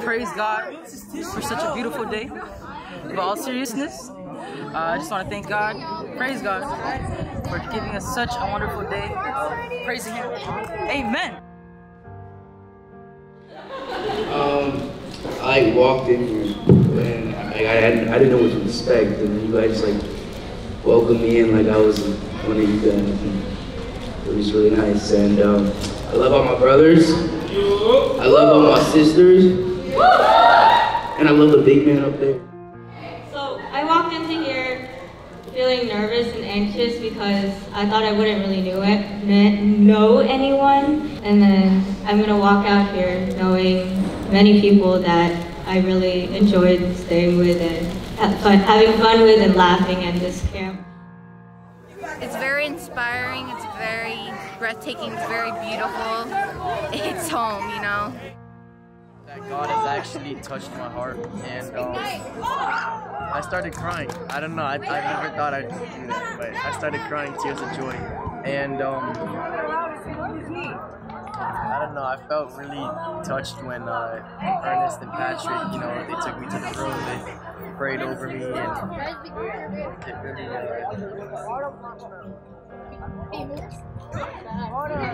praise God for such a beautiful day. But all seriousness, uh, I just want to thank God, praise God, for giving us such a wonderful day of praising Him. Amen. Um, I walked in here and I, I, hadn't, I didn't know what to expect, and you guys like welcomed me in like I was one of you guys. It was really nice, and um, I love all my brothers. I love all my sisters, and I love the big man up there. So I walked into here feeling nervous and anxious because I thought I wouldn't really know, it, know anyone. And then I'm gonna walk out here knowing many people that I really enjoyed staying with and fun, having fun with and laughing at this camp. It's very inspiring, it's very breathtaking, it's very beautiful. It's home, you know? That God has actually touched my heart and um, I started crying. I don't know, I, I never thought I'd do that, but I started crying tears of joy. And um, I don't know, I felt really touched when uh, Ernest and Patrick, you know, they took me to the room, they prayed over me, and it really, uh,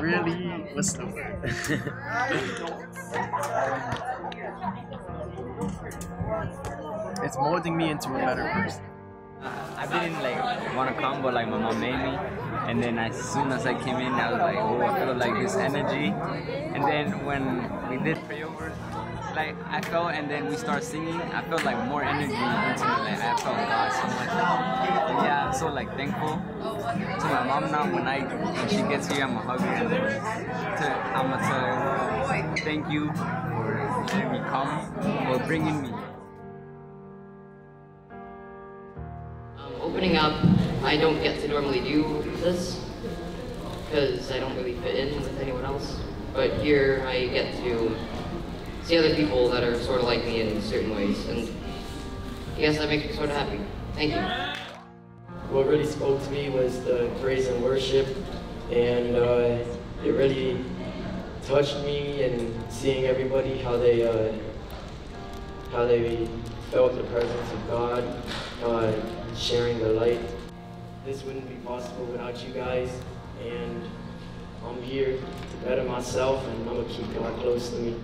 really, what's the word? it's molding me into a better person. Uh, I didn't like want to come, but like my mom made me. And then as soon as I came in, I was like, oh, I felt like this energy. And then when we did pray over, like I felt, and then we start singing, I felt like more energy into it. Like I felt God so much. Yeah, I'm so like thankful to my mom now. When I when she gets here, I'm gonna hug her. To, I'm gonna tell her thank you for letting me come, for bringing me. Um, opening up, I don't get to normally do this because I don't really fit in with anyone else. But here I get to see other people that are sort of like me in certain ways, and I guess that makes me sort of happy. Thank you. What really spoke to me was the praise and worship, and uh, it really touched me and seeing everybody how they uh, how they felt the presence of God. Uh, sharing the light. This wouldn't be possible without you guys, and I'm here to better myself, and I'm gonna keep God close to me.